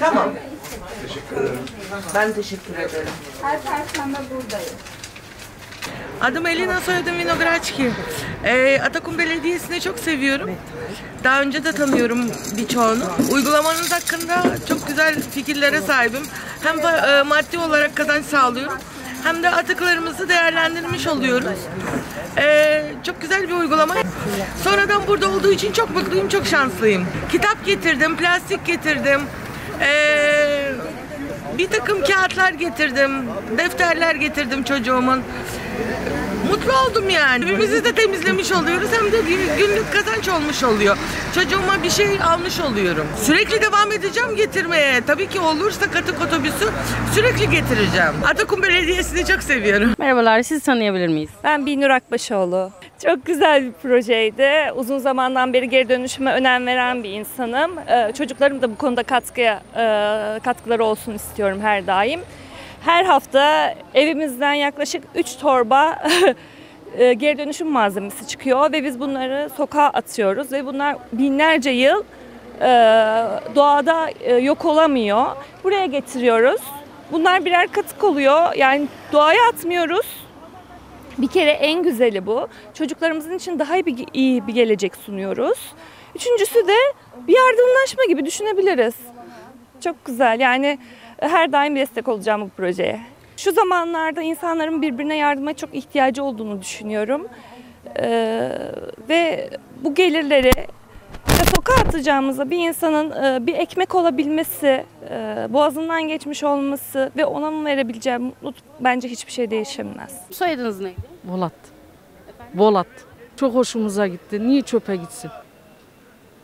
Tamam. Ben teşekkür ederim. Her perşembe buradayız. Adım Elina, soyadım Vinogradski. Ee, Atakum Belediyesi'ni çok seviyorum. Daha önce de tanıyorum birçoğunu. Uygulamanız hakkında çok güzel fikirlere sahibim. Hem e, maddi olarak kazanç sağlıyorum. Hem de atıklarımızı değerlendirmiş oluyoruz. Ee, çok güzel bir uygulama. Sonradan burada olduğu için çok mutluyum, çok şanslıyım. Kitap getirdim, plastik getirdim. Ee, bir takım kağıtlar getirdim, defterler getirdim çocuğumun. Mutlu oldum yani. Evimizi de temizlemiş oluyoruz hem de gün- günlük kazanç olmuş oluyor. Çocuğuma bir şey almış oluyorum. Sürekli devam edeceğim getirmeye. Tabii ki olursa katık otobüsü sürekli getireceğim. Atakum Belediyesi'ni çok seviyorum. Merhabalar, sizi tanıyabilir miyiz? Ben Binur Akbaşoğlu. Çok güzel bir projeydi. Uzun zamandan beri geri dönüşüme önem veren bir insanım. Ee, çocuklarım da bu konuda katkıya e, katkıları olsun istiyorum her daim. Her hafta evimizden yaklaşık 3 torba e, geri dönüşüm malzemesi çıkıyor ve biz bunları sokağa atıyoruz ve bunlar binlerce yıl e, doğada e, yok olamıyor. Buraya getiriyoruz. Bunlar birer katık oluyor. Yani doğaya atmıyoruz. Bir kere en güzeli bu. Çocuklarımızın için daha iyi bir, iyi bir gelecek sunuyoruz. Üçüncüsü de bir yardımlaşma gibi düşünebiliriz. Çok güzel. Yani her daim destek olacağım bu projeye. Şu zamanlarda insanların birbirine yardıma çok ihtiyacı olduğunu düşünüyorum. Ee, ve bu gelirleri sokağa atacağımıza bir insanın e, bir ekmek olabilmesi, e, boğazından geçmiş olması ve ona mı verebileceği mutluluk bence hiçbir şey değişemez. Soyadınız neydi? Volat. Volat. Çok hoşumuza gitti. Niye çöpe gitsin?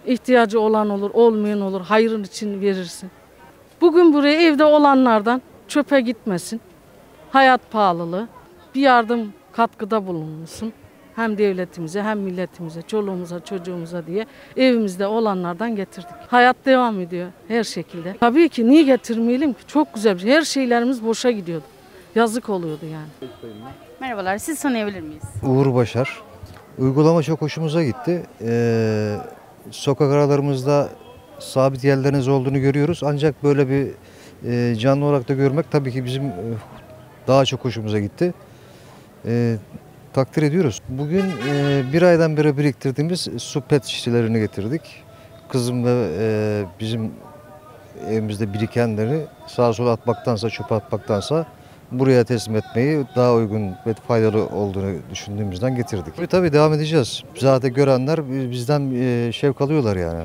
İhtiyacı olan olur, olmayan olur. Hayrın için verirsin. Bugün buraya evde olanlardan çöpe gitmesin. Hayat pahalılığı. Bir yardım katkıda bulunmuşsun. Hem devletimize hem milletimize, çoluğumuza, çocuğumuza diye evimizde olanlardan getirdik. Hayat devam ediyor her şekilde. Tabii ki niye getirmeyelim ki? Çok güzel bir şey. Her şeylerimiz boşa gidiyordu. Yazık oluyordu yani. Merhabalar, sizi tanıyabilir miyiz? Uğur Başar. Uygulama çok hoşumuza gitti. Ee, sokak aralarımızda sabit yerleriniz olduğunu görüyoruz. Ancak böyle bir e, canlı olarak da görmek tabii ki bizim e, daha çok hoşumuza gitti. Ee, takdir ediyoruz. Bugün e, bir aydan beri biriktirdiğimiz su pet şişelerini getirdik. Kızım ve e, bizim evimizde birikenleri sağa sola atmaktansa, çöpe atmaktansa buraya teslim etmeyi daha uygun ve faydalı olduğunu düşündüğümüzden getirdik. Ve tabii devam edeceğiz. Zaten görenler bizden e, şevk alıyorlar yani.